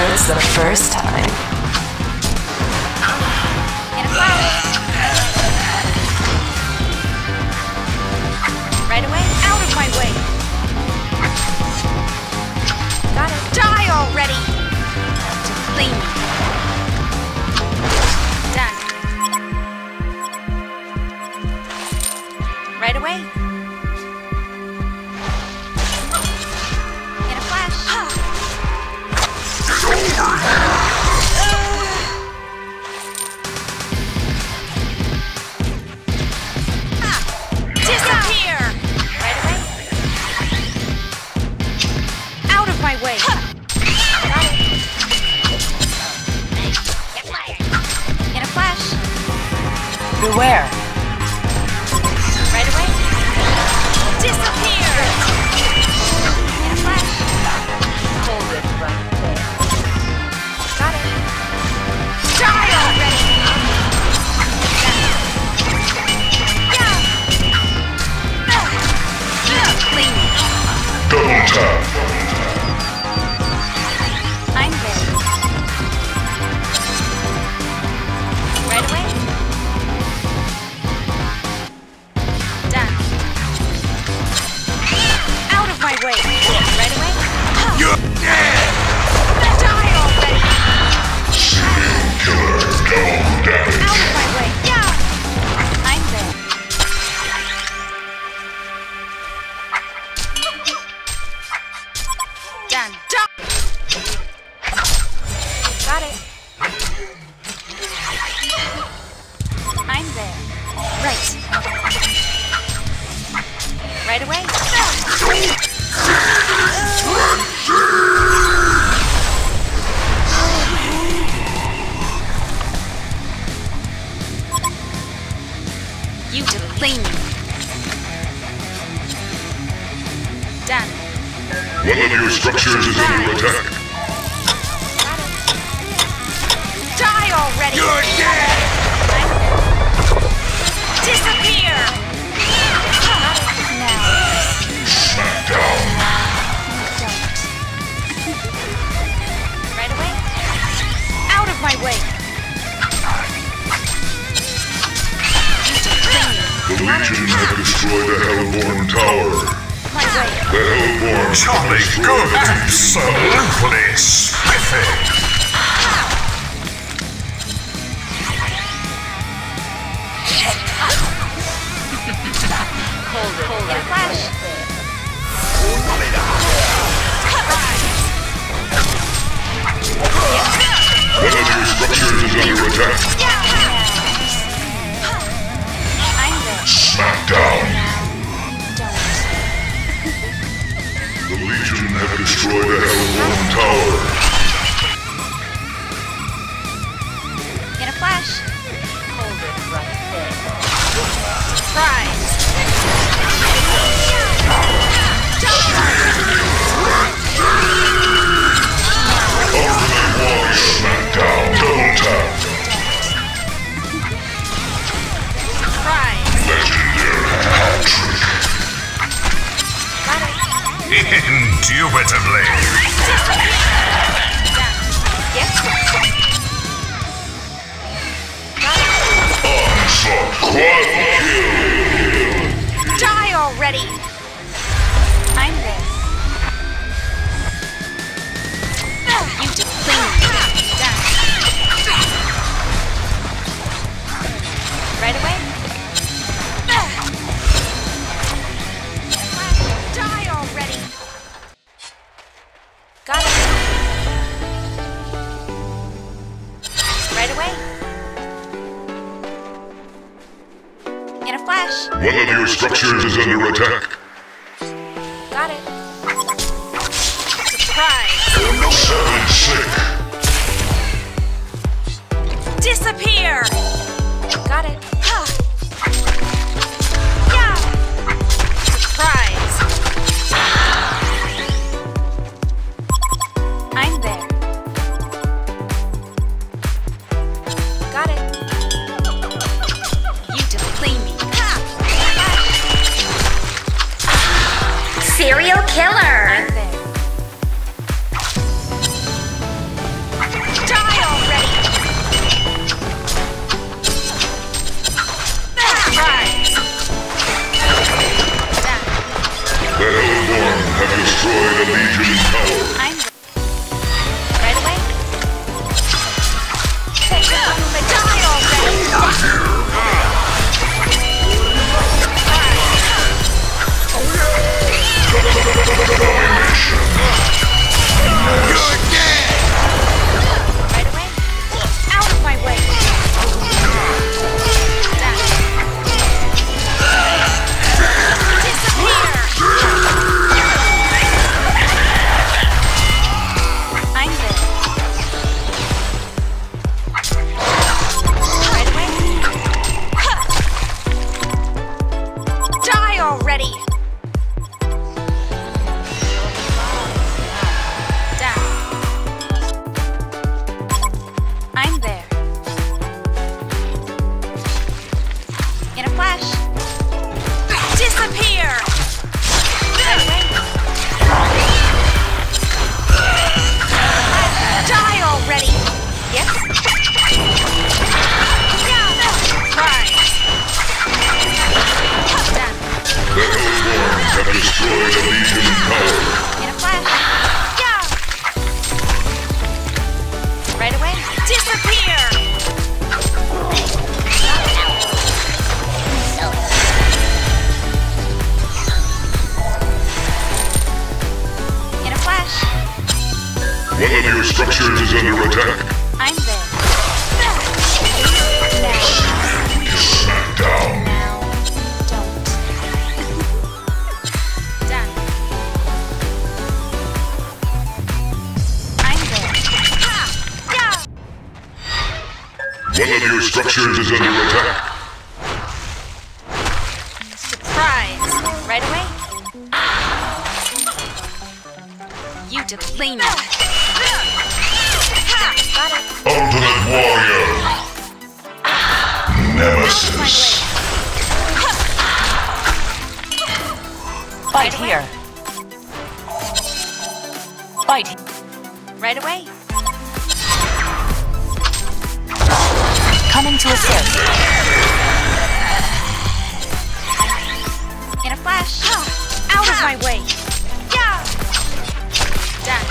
hurts the first time. You delaney. Done. One of your structures is under attack. Die already! You're dead. Disappear! Now, don't. right away. Out of my way! Legion have destroyed the Hellborn Tower. The Hellborn Jolly good. destroyed the Legion. Absolutely spiffy. Hold it. Hold a flash. One of your structures is under attack. Smackdown. The Legion have destroyed the Hellborn Tower. Surprise! Seven sick. Disappear! Got it. Huh. Yeah! Surprise! I'm there. Got it. You me. Serial killer. Have the Legion tower. Die structures is under attack. Surprise! Right away. You deplete me. Ha! Got it. Ultimate Warrior. Nemesis. Fight here. Fight. Right away. Coming to assist. In a flash. Out of my way. Yeah! Done.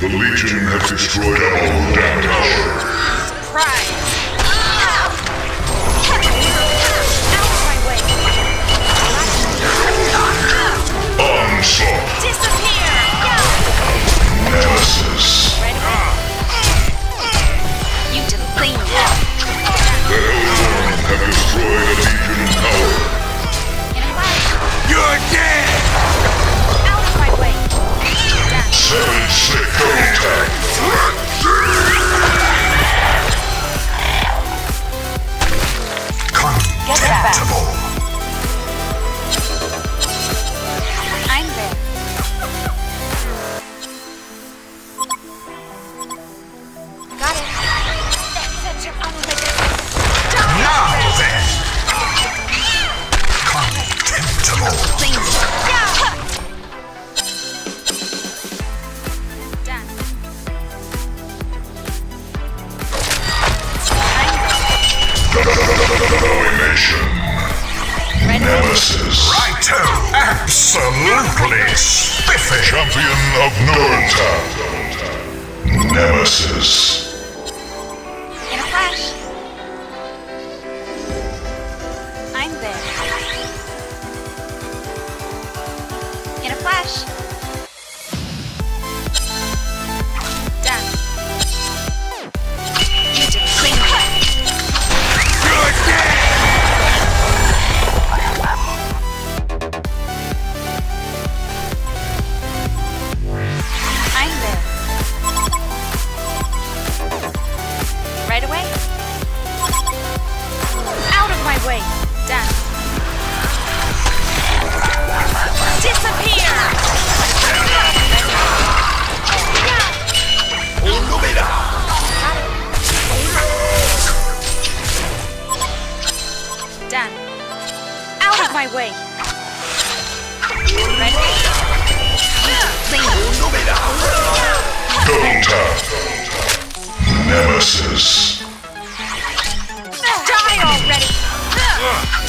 The Legion has destroyed all that tower. Surprise! Out of my way. Onslaught. Destroyed a Legion tower. In a flash. You're dead! Out of my way. Done. Seven sick contact. Get back. Contemptible. Absolutely spiffy! Champion of Newerth. Nemesis. In a flash. I'm there. In a flash. Tap. Nemesis. Die already!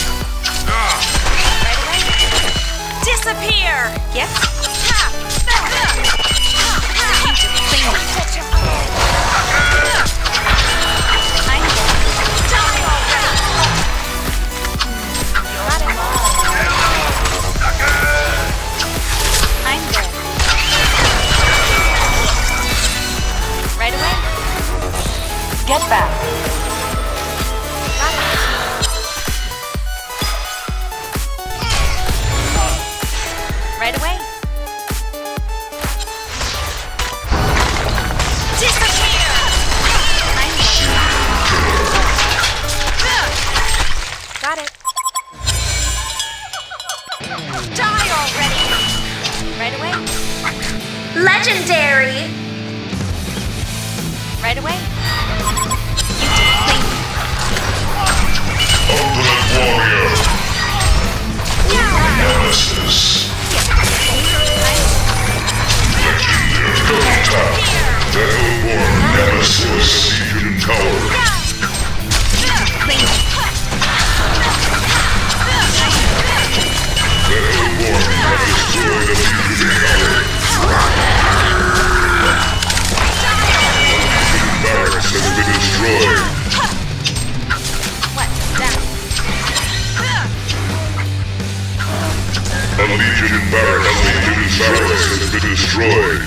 destroyed.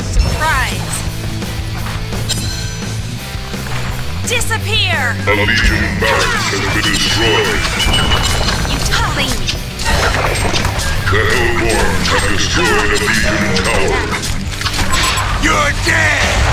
Surprise! Disappear! A Legion barracks has been destroyed. You totally me. The Hellborn have destroyed a Legion tower. You're dead!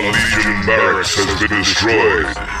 Legion barracks has been destroyed.